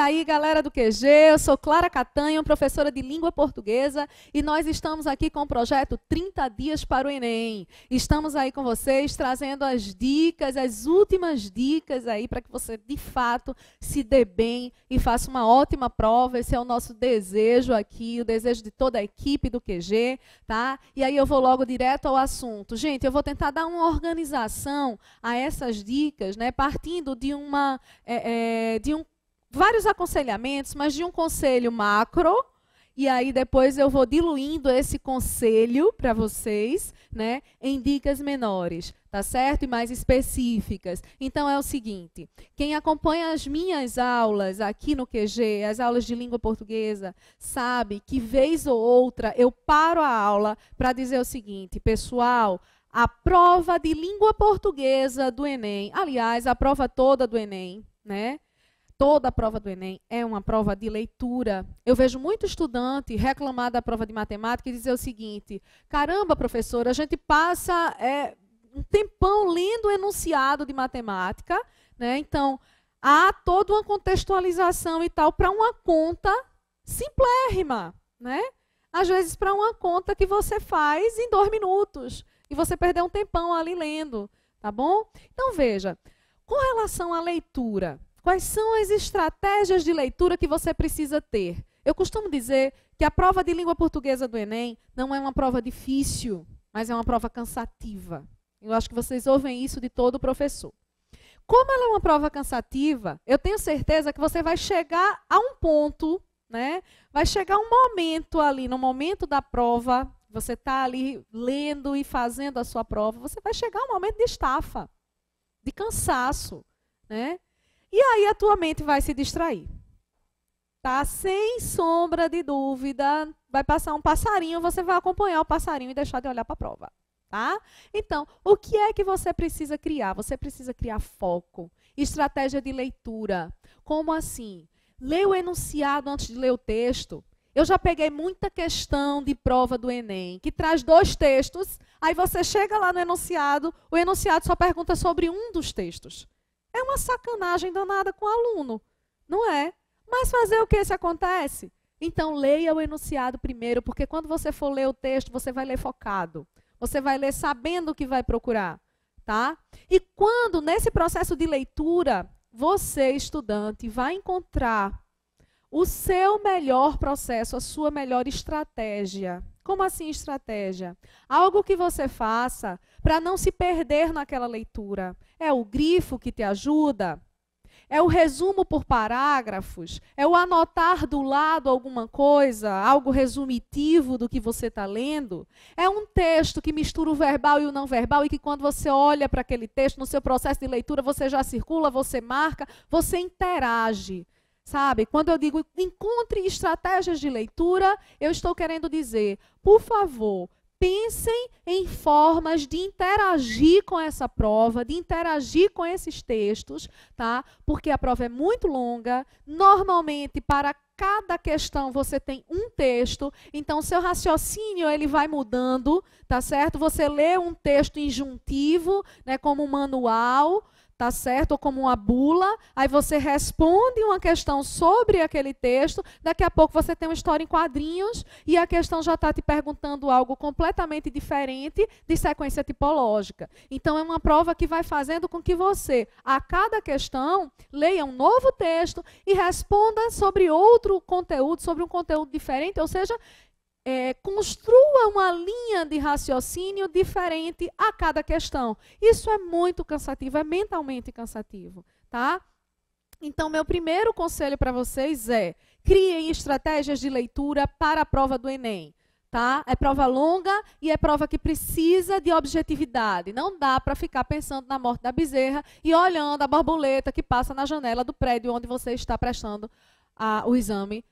aí, galera do QG, eu sou Clara Catanho, professora de língua portuguesa, e nós estamos aqui com o projeto 30 Dias para o Enem. Estamos aí com vocês trazendo as dicas, as últimas dicas aí para que você de fato se dê bem e faça uma ótima prova. Esse é o nosso desejo aqui, o desejo de toda a equipe do QG, tá? E aí eu vou logo direto ao assunto. Gente, eu vou tentar dar uma organização a essas dicas, né, partindo de uma é, é, de um vários aconselhamentos, mas de um conselho macro, e aí depois eu vou diluindo esse conselho para vocês, né, em dicas menores, tá certo? E mais específicas. Então é o seguinte, quem acompanha as minhas aulas aqui no QG, as aulas de língua portuguesa, sabe que vez ou outra eu paro a aula para dizer o seguinte, pessoal, a prova de língua portuguesa do ENEM, aliás, a prova toda do ENEM, né? Toda a prova do Enem é uma prova de leitura. Eu vejo muito estudante reclamar da prova de matemática e dizer o seguinte: caramba, professora, a gente passa é, um tempão lendo o enunciado de matemática, né? Então, há toda uma contextualização e tal para uma conta simplérrima, né? Às vezes para uma conta que você faz em dois minutos e você perdeu um tempão ali lendo, tá bom? Então veja, com relação à leitura, Quais são as estratégias de leitura que você precisa ter? Eu costumo dizer que a prova de língua portuguesa do Enem não é uma prova difícil, mas é uma prova cansativa. Eu acho que vocês ouvem isso de todo professor. Como ela é uma prova cansativa, eu tenho certeza que você vai chegar a um ponto, né? Vai chegar um momento ali, no momento da prova, você está ali lendo e fazendo a sua prova, você vai chegar a um momento de estafa, de cansaço, né? E aí a tua mente vai se distrair. Tá? Sem sombra de dúvida, vai passar um passarinho, você vai acompanhar o passarinho e deixar de olhar para a prova. Tá? Então, o que é que você precisa criar? Você precisa criar foco, estratégia de leitura. Como assim? Lê o enunciado antes de ler o texto. Eu já peguei muita questão de prova do Enem, que traz dois textos, aí você chega lá no enunciado, o enunciado só pergunta sobre um dos textos. É uma sacanagem danada com o aluno, não é? Mas fazer o que se acontece? Então, leia o enunciado primeiro, porque quando você for ler o texto, você vai ler focado. Você vai ler sabendo o que vai procurar, tá? E quando, nesse processo de leitura, você, estudante, vai encontrar o seu melhor processo, a sua melhor estratégia. Como assim estratégia? Algo que você faça para não se perder naquela leitura. É o grifo que te ajuda? É o resumo por parágrafos? É o anotar do lado alguma coisa, algo resumitivo do que você está lendo? É um texto que mistura o verbal e o não verbal e que quando você olha para aquele texto, no seu processo de leitura, você já circula, você marca, você interage. Sabe? Quando eu digo encontre estratégias de leitura, eu estou querendo dizer, por favor, pensem em formas de interagir com essa prova, de interagir com esses textos, tá? Porque a prova é muito longa. Normalmente, para cada questão você tem um texto, então seu raciocínio ele vai mudando, tá certo? Você lê um texto injuntivo, né, como um manual, tá certo? Ou como uma bula, aí você responde uma questão sobre aquele texto, daqui a pouco você tem uma história em quadrinhos e a questão já está te perguntando algo completamente diferente de sequência tipológica. Então é uma prova que vai fazendo com que você, a cada questão, leia um novo texto e responda sobre outro conteúdo, sobre um conteúdo diferente, ou seja, é, construa uma linha de raciocínio diferente a cada questão. Isso é muito cansativo, é mentalmente cansativo, tá? Então, meu primeiro conselho para vocês é: criem estratégias de leitura para a prova do Enem. Tá? É prova longa e é prova que precisa de objetividade. Não dá para ficar pensando na morte da bezerra e olhando a borboleta que passa na janela do prédio onde você está prestando a, o exame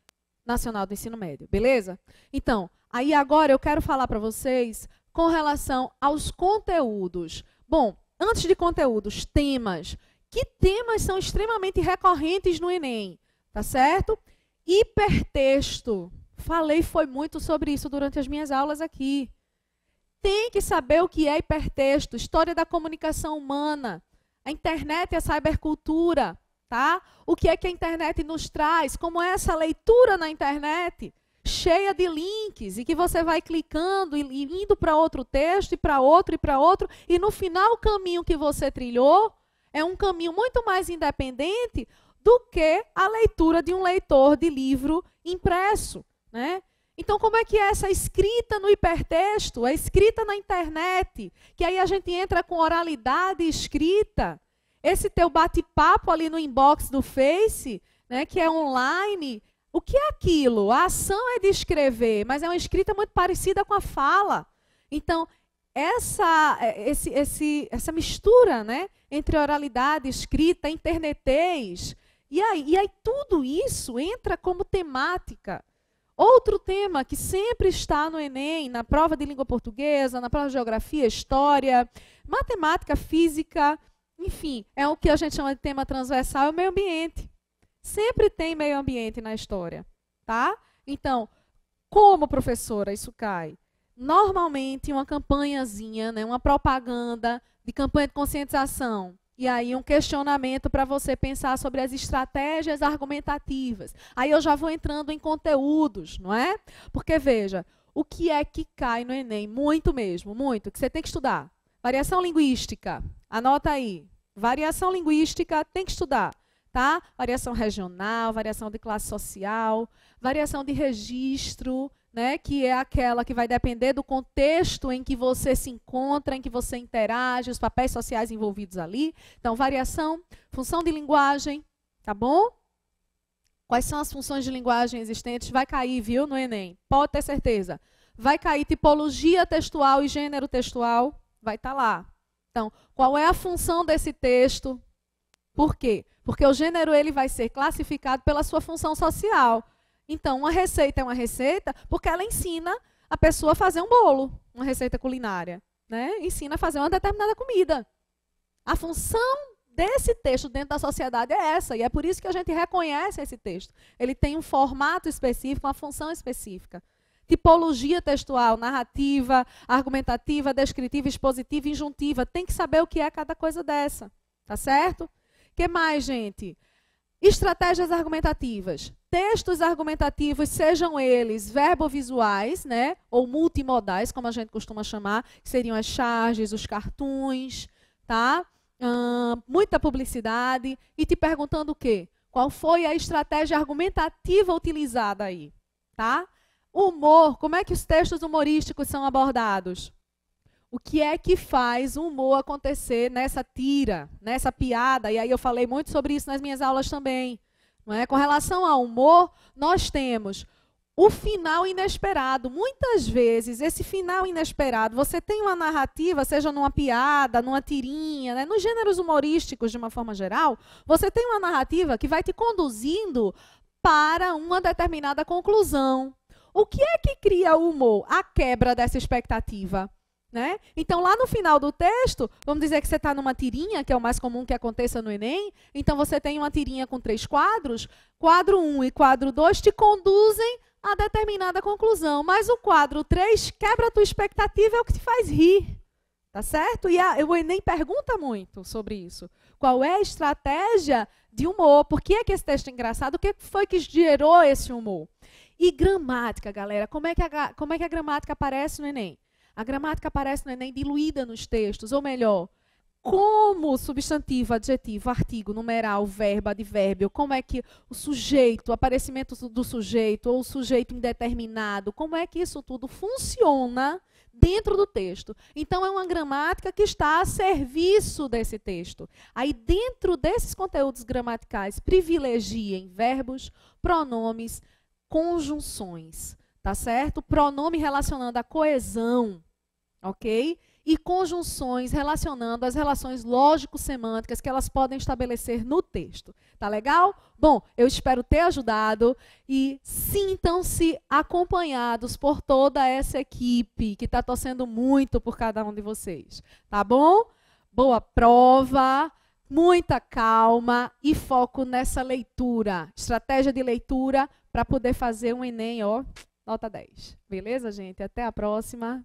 Nacional do Ensino Médio, beleza? Então, aí agora eu quero falar para vocês com relação aos conteúdos. Bom, antes de conteúdos, temas. Que temas são extremamente recorrentes no Enem? Tá certo? Hipertexto. Falei foi muito sobre isso durante as minhas aulas aqui. Tem que saber o que é hipertexto, história da comunicação humana, a internet e a cybercultura. Tá? O que é que a internet nos traz? Como é essa leitura na internet? cheia de links e que você vai clicando e, indo para outro texto e para outro e para outro e no final o caminho que você trilhou é um caminho muito mais independente do que a leitura de um leitor de livro impresso, né? Então, como é que é essa escrita no hipertexto, a escrita na internet, que aí a gente entra com oralidade escrita, esse teu bate-papo ali no inbox do Face, né, que é online, o que é aquilo? A ação é de escrever, mas é uma escrita muito parecida com a fala. Então, essa, é, esse, esse, essa mistura né, entre oralidade, escrita, internetez, e aí, e aí tudo isso entra como temática. Outro tema que sempre está no Enem, na prova de língua portuguesa, na prova de geografia, história, matemática, física, enfim, é o que a gente chama de tema transversal, é o meio ambiente. Sempre tem meio ambiente na história, tá? Então, como professora isso cai? Normalmente uma campanhazinha, né, uma propaganda de campanha de conscientização. E aí um questionamento para você pensar sobre as estratégias argumentativas. Aí eu já vou entrando em conteúdos, não é? Porque veja, o que é que cai no ENEM? Muito mesmo, muito, que você tem que estudar. Variação linguística. Anota aí. Variação linguística tem que estudar tá? Variação regional, variação de classe social, variação de registro, né, que é aquela que vai depender do contexto em que você se encontra, em que você interage, os papéis sociais envolvidos ali. Então, variação, função de linguagem, tá bom? Quais são as funções de linguagem existentes? Vai cair, viu, no Enem. Pode ter certeza. Vai cair tipologia textual e gênero textual, vai estar tá lá. Então, qual é a função desse texto? Por quê? Porque o gênero ele vai ser classificado pela sua função social. Então, uma receita é uma receita porque ela ensina a pessoa a fazer um bolo, uma receita culinária. Né? Ensina a fazer uma determinada comida. A função desse texto dentro da sociedade é essa, e é por isso que a gente reconhece esse texto. Ele tem um formato específico, uma função específica. Tipologia textual, narrativa, argumentativa, descritiva, expositiva, injuntiva. Tem que saber o que é cada coisa dessa. Tá certo? que mais, gente? Estratégias argumentativas. Textos argumentativos, sejam eles verbovisuais, né, ou multimodais, como a gente costuma chamar, que seriam as charges, os cartoons, tá? Muita publicidade e te perguntando o quê? Qual foi a estratégia argumentativa utilizada aí, tá? Humor, como é que os textos humorísticos são abordados? o que é que faz o humor acontecer nessa tira, nessa piada. E aí eu falei muito sobre isso nas minhas aulas também. Não é? Com relação ao humor, nós temos o final inesperado. Muitas vezes, esse final inesperado, você tem uma narrativa, seja numa piada, numa tirinha, né? nos gêneros humorísticos de uma forma geral, você tem uma narrativa que vai te conduzindo para uma determinada conclusão. O que é que cria o humor? A quebra dessa expectativa. Né? Então, lá no final do texto, vamos dizer que você está numa tirinha, que é o mais comum que aconteça no Enem. Então, você tem uma tirinha com três quadros. Quadro 1 um e quadro 2 te conduzem a determinada conclusão. Mas o quadro 3 quebra a tua expectativa, é o que te faz rir. Tá certo? E a, o Enem pergunta muito sobre isso. Qual é a estratégia de humor? Por que é que esse texto é engraçado? O que foi que gerou esse humor? E gramática, galera. Como é que a, como é que a gramática aparece no Enem? A gramática aparece no Enem diluída nos textos, ou melhor, como substantivo, adjetivo, artigo, numeral, verbo, advérbio, como é que o sujeito, o aparecimento do sujeito ou o sujeito indeterminado, como é que isso tudo funciona dentro do texto. Então é uma gramática que está a serviço desse texto. Aí dentro desses conteúdos gramaticais privilegiem verbos, pronomes, conjunções, tá certo? Pronome relacionando a coesão, ok? E conjunções relacionando as relações lógico-semânticas que elas podem estabelecer no texto. Tá legal? Bom, eu espero ter ajudado e sintam-se acompanhados por toda essa equipe que está torcendo muito por cada um de vocês. Tá bom? Boa prova, muita calma e foco nessa leitura, estratégia de leitura para poder fazer um Enem, ó, nota 10. Beleza, gente? Até a próxima.